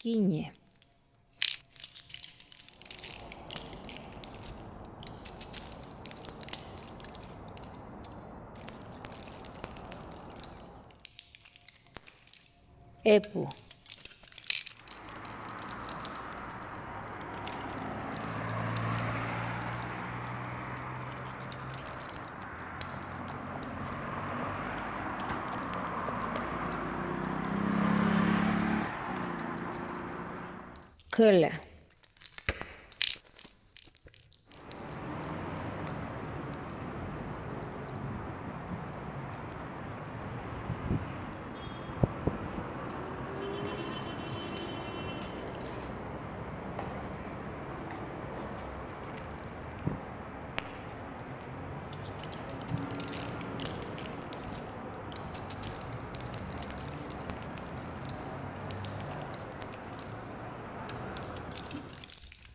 Quinhe. Epo. É, Kölle.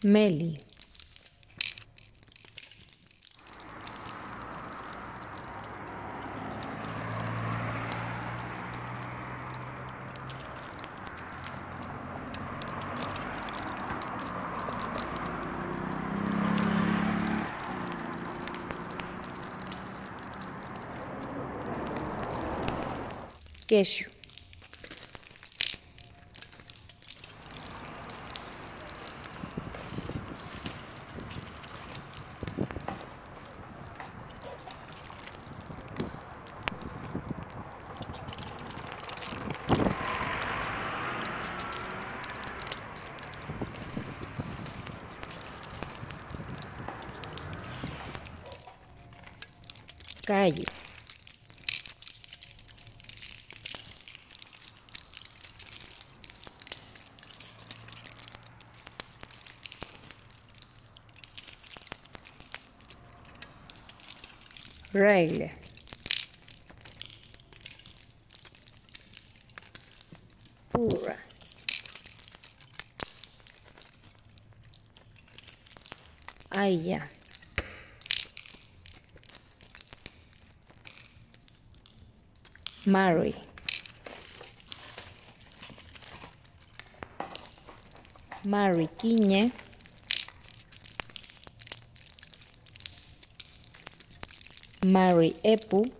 Meli. Queixo. Calle. Regle. Pura. Ahí ya. Mary. Mariquiñe. Mary Epu.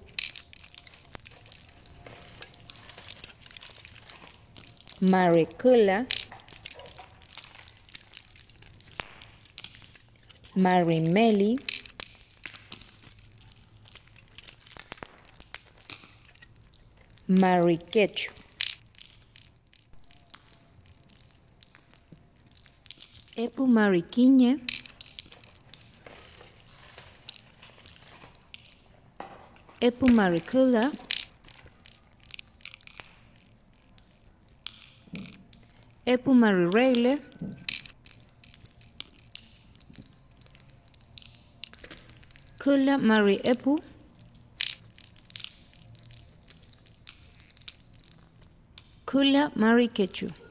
Mary Kula. Mary Meli. Mary Quechu. Epu Mariquiñe. Epu Maricula. Epu Marireile. Kula Mari Epu. Kula Mari Quechu.